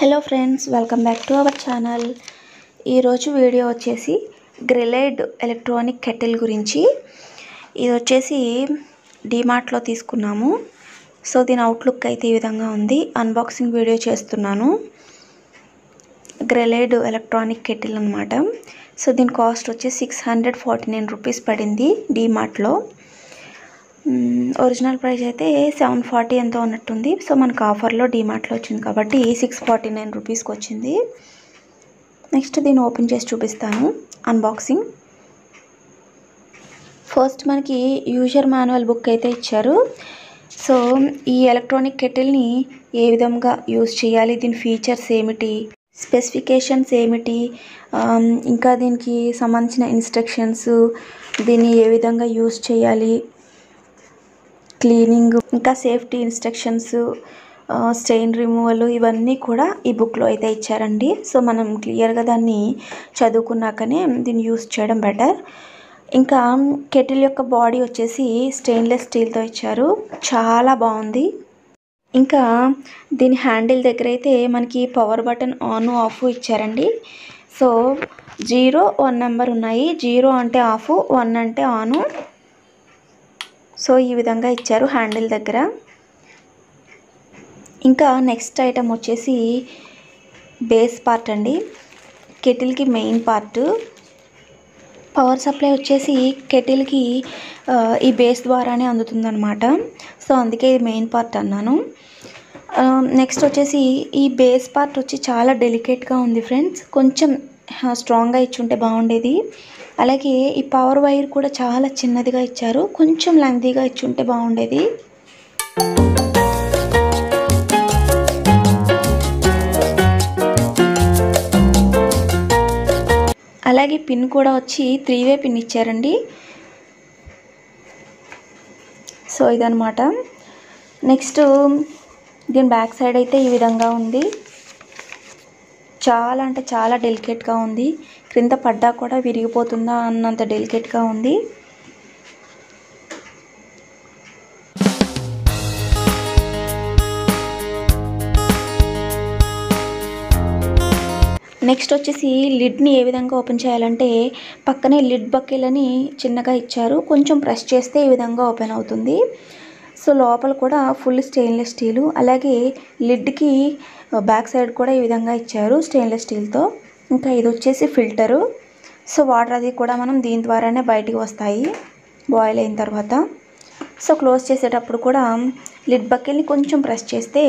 Hello friends welcome back to our channel ఈరోజు video వచ్చేసి గ్రిలేడ్ ఎలక్ట్రానిక్ కెటిల్ గురించి. ఇది వచ్చేసి డీమార్ట్లో తీసుకున్నాము. సో దీని అవుట్లుక్ అయితే ఈ విధంగా ఉంది. అన్బాక్సింగ్ వీడియో చేస్తున్నాను. గ్రెలైడ్ ఎలక్ట్రానిక్ కెటిల్ అనమాట సో దీని కాస్ట్ వచ్చి six hundred forty nine rupees పడింది డిమార్ట్లో ఒరిజినల్ ప్రైస్ అయితే సెవెన్ ఫార్టీ ఎంతో ఉన్నట్టుంది సో మనకు ఆఫర్లో డీమార్ట్లో వచ్చింది కాబట్టి సిక్స్ ఫార్టీ నైన్ రూపీస్కి వచ్చింది. నెక్స్ట్ దీన్ని ఓపెన్ చేసి చూపిస్తాను. అన్బాక్సింగ్ ఫస్ట్ మనకి యూజర్ మాన్యువల్ బుక్ అయితే ఇచ్చారు. సో ఈ ఎలక్ట్రానిక్ కెటిల్ని ఏ విధంగా యూజ్ చేయాలి? దీని ఫీచర్స్ ఏమిటి? స్పెసిఫికేషన్స్ ఏమిటి? Um, ఇంకా దీనికి సంబంధించిన ఇన్స్ట్రక్షన్స్ దీన్ని ఏ విధంగా యూజ్ చేయాలి? క్లీనింగ్ ఇంకా సేఫ్టీ ఇన్స్ట్రక్షన్స్ స్టెయిన్ రిమూవల్ ఇవన్నీ కూడా ఈ బుక్లో అయితే ఇచ్చారండి. సో మనం క్లియర్గా దాన్ని చదువుకున్నాకనే దీన్ని యూస్ చేయడం బెటర్. ఇంకా కెటిల్ యొక్క బాడీ వచ్చేసి స్టెయిన్లెస్ స్టీల్తో ఇచ్చారు. చాలా బాగుంది. ఇంకా దీని హ్యాండిల్ దగ్గర అయితే మనకి పవర్ బటన్ ఆన్ ఆఫ్ ఇచ్చారండి. సో జీరో వన్ నెంబర్ ఉన్నాయి. జీరో అంటే ఆఫ్ వన్ అంటే ఆను. సో ఈ విధంగా ఇచ్చారు హ్యాండిల్ దగ్గర. ఇంకా నెక్స్ట్ ఐటమ్ వచ్చేసి బేస్ పార్ట్ అండి. కెటిల్కి మెయిన్ పార్ట్. పవర్ సప్లై వచ్చేసి కెటిల్కి ఈ బేస్ ద్వారానే అందుతుందనమాట సో అందుకే ఇది మెయిన్ పార్ట్ అన్నాను. నెక్స్ట్ వచ్చేసి ఈ బేస్ పార్ట్ వచ్చి చాలా డెలికేట్గా ఉంది ఫ్రెండ్స్. కొంచెం స్ట్రాంగ్గా ఇచ్చుంటే బాగుండేది. అలాగే ఈ పవర్ వైర్ కూడా చాలా చిన్నదిగా ఇచ్చారు. కొంచెం లెంగ్తీగా ఇచ్చుంటే బాగుండేది. అలాగే పిన్ కూడా వచ్చి త్రీ వే పిన్ ఇచ్చారండి. సో ఇదనమాట నెక్స్ట్ దీని బ్యాక్ సైడ్ అయితే ఈ విధంగా ఉంది. చాలా అంటే చాలా డెలికేట్గా ఉంది. క్రింద పడ్డా కూడా విరిగిపోతుందా అన్నంత డెలికేట్గా ఉంది. నెక్స్ట్ వచ్చేసి లిడ్ని ఏ విధంగా ఓపెన్ చేయాలంటే పక్కనే లిడ్ బకెలని చిన్నగా ఇచ్చారు. కొంచెం ప్రెస్ చేస్తే ఈ విధంగా ఓపెన్ అవుతుంది. సో లోపల కూడా ఫుల్ స్టెయిన్లెస్ స్టీలు. అలాగే లిడ్కి బ్యాక్ సైడ్ కూడా ఈ విధంగా ఇచ్చారు స్టెయిన్లెస్ స్టీల్తో. ఇంకా ఇది వచ్చేసి ఫిల్టరు. సో వాటర్ అది కూడా మనం దీని ద్వారానే బయటికి వస్తాయి బాయిల్ అయిన తర్వాత. సో క్లోజ్ చేసేటప్పుడు కూడా లిడ్ బకెల్ని కొంచెం ప్రెస్ చేస్తే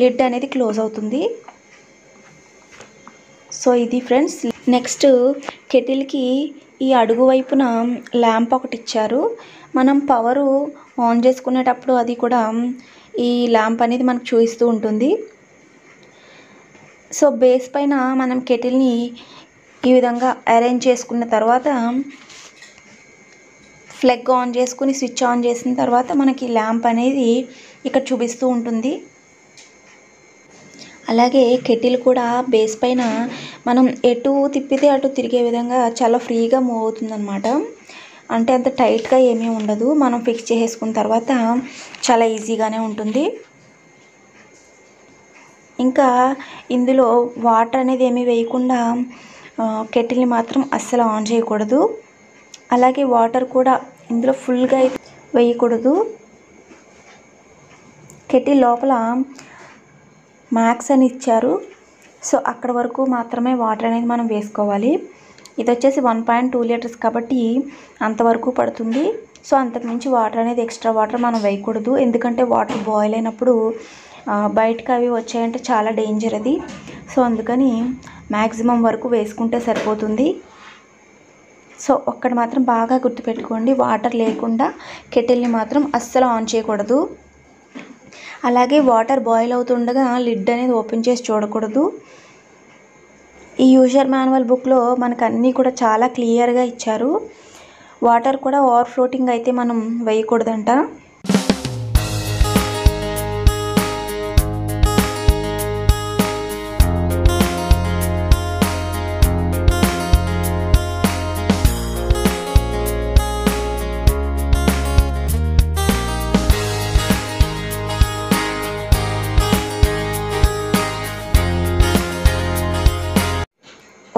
లిడ్ అనేది క్లోజ్ అవుతుంది. సో ఇది ఫ్రెండ్స్. నెక్స్ట్ కెటిల్కి ఈ అడుగు వైపున ల్యాంప్ ఒకటి ఇచ్చారు. మనం పవరు ఆన్ చేసుకునేటప్పుడు అది కూడా ఈ ల్యాంప్ అనేది మనకు చూపిస్తూ ఉంటుంది. సో బేస్ పైన మనం కెటిల్ని ఈ విధంగా అరేంజ్ చేసుకున్న తర్వాత ఫ్లెగ్ ఆన్ చేసుకుని స్విచ్ ఆన్ చేసిన తర్వాత మనకి ల్యాంప్ అనేది ఇక్కడ చూపిస్తూ ఉంటుంది. అలాగే కెటిల్ కూడా బేస్ పైన మనం ఎటు తిప్పితే అటు తిరిగే విధంగా చాలా ఫ్రీగా మూవ్ అవుతుందన్నమాట. అంటే అంత టైట్గా ఏమీ ఉండదు. మనం ఫిక్స్ చేసేసుకున్న తర్వాత చాలా ఈజీగానే ఉంటుంది. ఇంకా ఇందులో వాటర్ అనేది ఏమీ వేయకుండా కెటిల్ని మాత్రం అస్సలు ఆన్ చేయకూడదు. అలాగే వాటర్ కూడా ఇందులో ఫుల్గా వేయకూడదు. కెటిల్ లోపల మ్యాక్స్ అని ఇచ్చారు. సో అక్కడ వరకు మాత్రమే వాటర్ అనేది మనం వేసుకోవాలి. ఇది వచ్చేసి వన్ పాయింట్ టూ లీటర్స్ కాబట్టి అంతవరకు పడుతుంది. సో అంతకుమించి వాటర్ అనేది ఎక్స్ట్రా వాటర్ మనం వేయకూడదు. ఎందుకంటే వాటర్ బాయిల్ అయినప్పుడు బయటకు అవి వచ్చాయంటే చాలా డేంజర్ అది. సో అందుకని మ్యాక్సిమం వరకు వేసుకుంటే సరిపోతుంది. సో ఒక్కటి మాత్రం బాగా గుర్తుపెట్టుకోండి. వాటర్ లేకుండా కెటిల్ని మాత్రం అస్సలు ఆన్ చేయకూడదు. అలాగే వాటర్ బాయిల్ అవుతుండగా లిడ్ అనేది ఓపెన్ చేసి చూడకూడదు. ఈ యూజర్ మాన్యువల్ బుక్లో మనకు అన్నీ కూడా చాలా క్లియర్గా ఇచ్చారు. వాటర్ కూడా ఓవర్ ఫ్లోటింగ్ అయితే మనం వేయకూడదంట.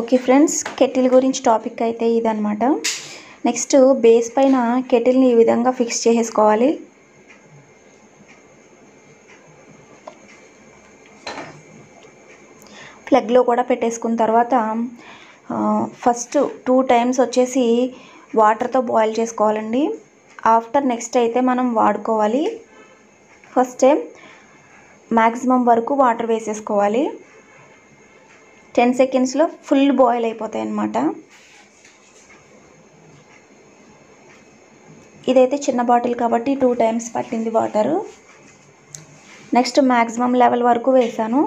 ఓకే ఫ్రెండ్స్ కెటిల్ గురించి టాపిక్ అయితే ఇదనమాట నెక్స్ట్ బేస్ పైన కెటిల్ని ఈ విధంగా ఫిక్స్ చేసేసుకోవాలి. ప్లగ్లో కూడా పెట్టేసుకున్న తర్వాత ఫస్ట్ టూ టైమ్స్ వచ్చేసి వాటర్తో బాయిల్ చేసుకోవాలండి. ఆఫ్టర్ నెక్స్ట్ అయితే మనం వాడుకోవాలి. ఫస్ట్ టైం మ్యాక్సిమం వరకు వాటర్ వేసేసుకోవాలి. టెన్ సెకండ్స్లో ఫుల్ బాయిల్ అయిపోతాయి అన్నమాట. ఇదైతే చిన్న బాటిల్ కాబట్టి టూ టైమ్స్ పట్టింది వాటరు. నెక్స్ట్ మ్యాక్సిమం లెవెల్ వరకు వేసాను.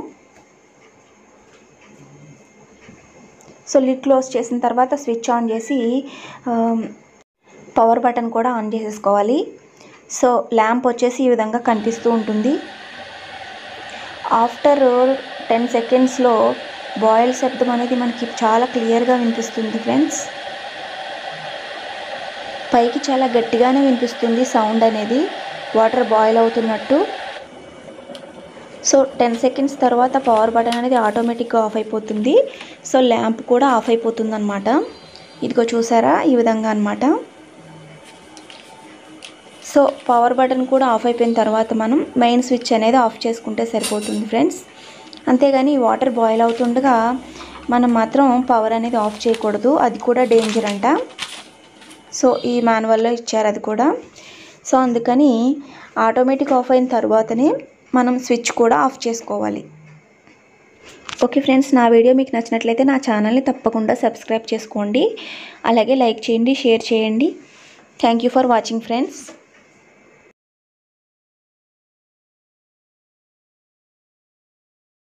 సో లిడ్ క్లోజ్ చేసిన తర్వాత స్విచ్ ఆన్ చేసి పవర్ బటన్ కూడా ఆన్ చేసేసుకోవాలి. సో ల్యాంప్ వచ్చేసి ఈ విధంగా కనిపిస్తూ ఉంటుంది. ఆఫ్టర్ టెన్ సెకండ్స్లో బాయిల్ శబ్దం అనేది మనకి చాలా క్లియర్గా వినిపిస్తుంది ఫ్రెండ్స్. పైకి చాలా గట్టిగానే వినిపిస్తుంది సౌండ్ అనేది. వాటర్ బాయిల్ అవుతున్నట్టు. సో టెన్ సెకండ్స్ తర్వాత పవర్ బటన్ అనేది ఆటోమేటిక్గా ఆఫ్ అయిపోతుంది. సో ల్యాంప్ కూడా ఆఫ్ అయిపోతుంది అనమాట ఇదిగో చూసారా? ఈ విధంగా అనమాట సో పవర్ బటన్ కూడా ఆఫ్ అయిపోయిన తర్వాత మనం మెయిన్ స్విచ్ అనేది ఆఫ్ చేసుకుంటే సరిపోతుంది ఫ్రెండ్స్. అంతేగాని వాటర్ బాయిల్ అవుతుండగా మనం మాత్రం పవర్ అనేది ఆఫ్ చేయకూడదు. అది కూడా డేంజర్ అంట. సో ఈ మాన్యువల్లో ఇచ్చారు అది కూడా. సో అందుకని ఆటోమేటిక్ ఆఫ్ అయిన తర్వాతనే మనం స్విచ్ కూడా ఆఫ్ చేసుకోవాలి. ఓకే ఫ్రెండ్స్ నా వీడియో మీకు నచ్చినట్లయితే నా ఛానల్ని తప్పకుండా సబ్స్క్రైబ్ చేసుకోండి. అలాగే లైక్ చేయండి షేర్ చేయండి. Thank you for watching friends.